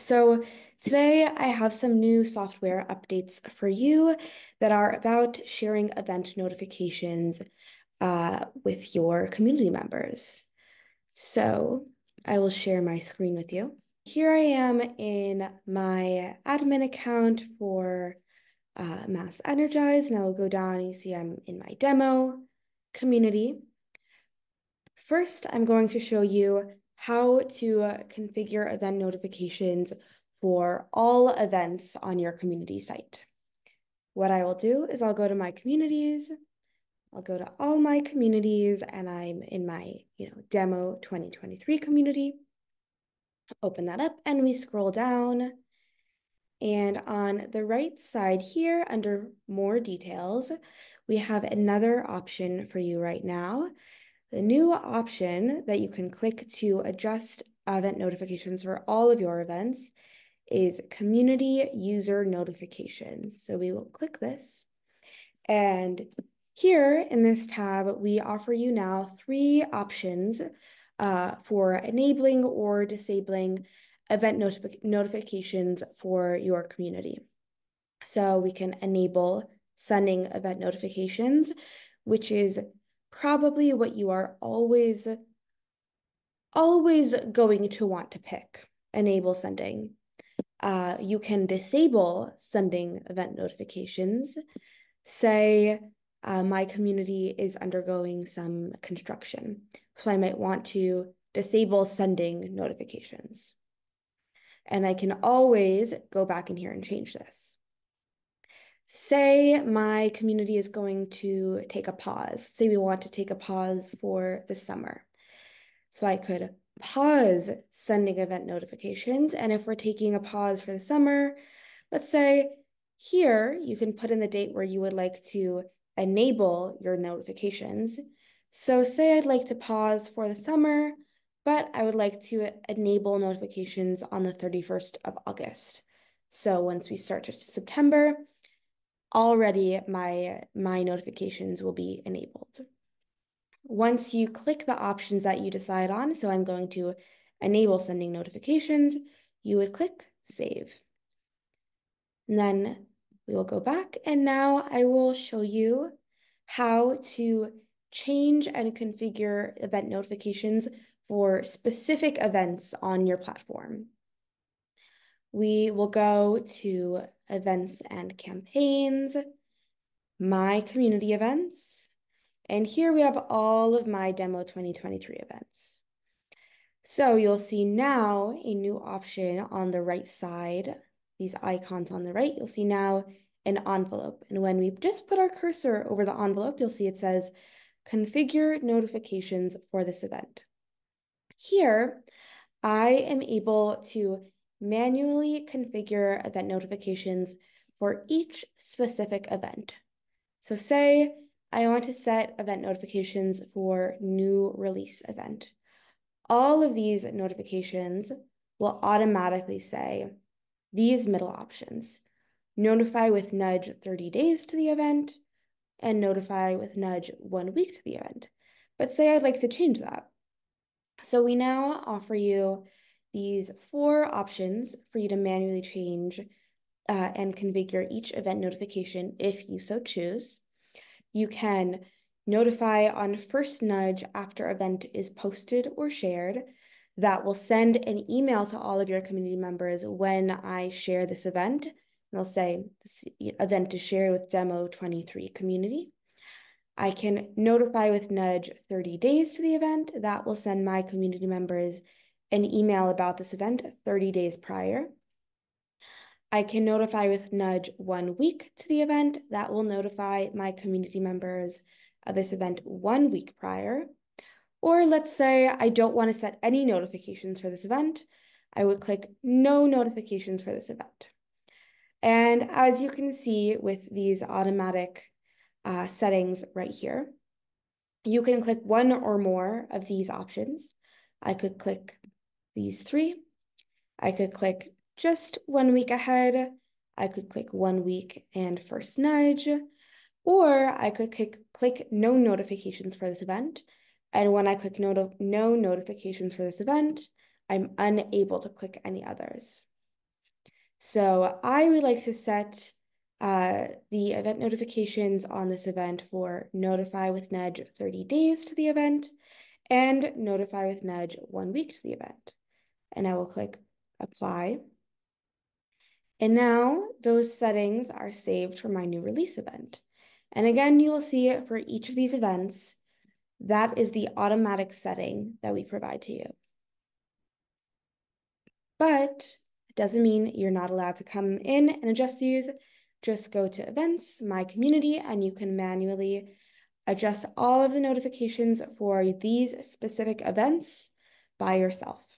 So today I have some new software updates for you that are about sharing event notifications uh, with your community members. So I will share my screen with you. Here I am in my admin account for uh, MassEnergize, and I will go down and you see I'm in my demo community. First, I'm going to show you how to uh, configure event notifications for all events on your community site. What I will do is I'll go to my communities, I'll go to all my communities and I'm in my, you know, demo 2023 community. Open that up and we scroll down. And on the right side here under more details, we have another option for you right now the new option that you can click to adjust event notifications for all of your events is community user notifications. So we will click this. And here in this tab, we offer you now three options uh, for enabling or disabling event notif notifications for your community. So we can enable sending event notifications, which is probably what you are always always going to want to pick enable sending. Uh, you can disable sending event notifications. Say uh, my community is undergoing some construction so i might want to disable sending notifications. And i can always go back in here and change this Say my community is going to take a pause. Say we want to take a pause for the summer. So I could pause sending event notifications. And if we're taking a pause for the summer, let's say here you can put in the date where you would like to enable your notifications. So say I'd like to pause for the summer, but I would like to enable notifications on the 31st of August. So once we start to September, already my, my notifications will be enabled. Once you click the options that you decide on, so I'm going to enable sending notifications, you would click save. And then we will go back and now I will show you how to change and configure event notifications for specific events on your platform. We will go to events and campaigns, my community events, and here we have all of my demo 2023 events. So you'll see now a new option on the right side, these icons on the right, you'll see now an envelope. And when we just put our cursor over the envelope, you'll see it says configure notifications for this event. Here, I am able to manually configure event notifications for each specific event. So say I want to set event notifications for new release event. All of these notifications will automatically say these middle options, notify with nudge 30 days to the event and notify with nudge one week to the event. But say I'd like to change that. So we now offer you these four options for you to manually change uh, and configure each event notification if you so choose. You can notify on first nudge after event is posted or shared. That will send an email to all of your community members when I share this event. And I'll say this event is shared with Demo 23 community. I can notify with nudge 30 days to the event. That will send my community members an email about this event 30 days prior. I can notify with nudge one week to the event. That will notify my community members of this event one week prior. Or let's say I don't want to set any notifications for this event. I would click no notifications for this event. And as you can see with these automatic uh, settings right here, you can click one or more of these options. I could click these three. I could click just one week ahead. I could click one week and first nudge, or I could click, click no notifications for this event. And when I click no, no notifications for this event, I'm unable to click any others. So I would like to set uh, the event notifications on this event for notify with Nudge 30 days to the event and notify with Nudge one week to the event. And I will click apply. And now those settings are saved for my new release event. And again, you will see for each of these events, that is the automatic setting that we provide to you. But it doesn't mean you're not allowed to come in and adjust these. Just go to events, my community, and you can manually adjust all of the notifications for these specific events by yourself.